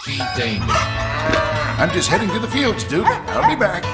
Cheating. I'm just heading to the fields, Duke. I'll be back.